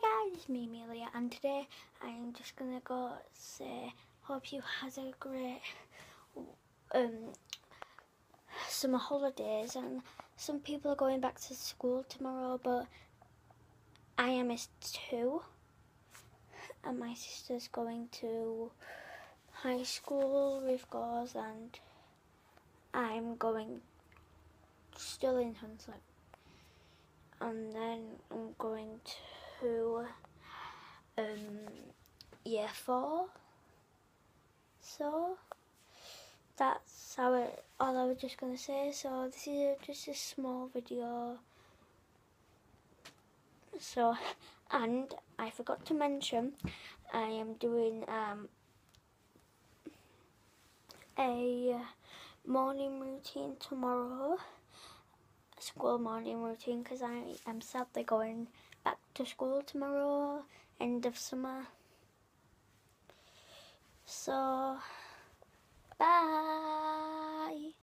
Hi guys, it's me Amelia and today I'm just gonna go say hope you had a great um summer holidays. And some people are going back to school tomorrow but I am is two and my sister's going to high school with girls and I'm going still in Hunslet and then I'm going to um, year four. So that's how it, all I was just going to say. So this is just a small video. So, and I forgot to mention, I am doing um, a morning routine tomorrow school morning routine because I am sadly going back to school tomorrow, end of summer. So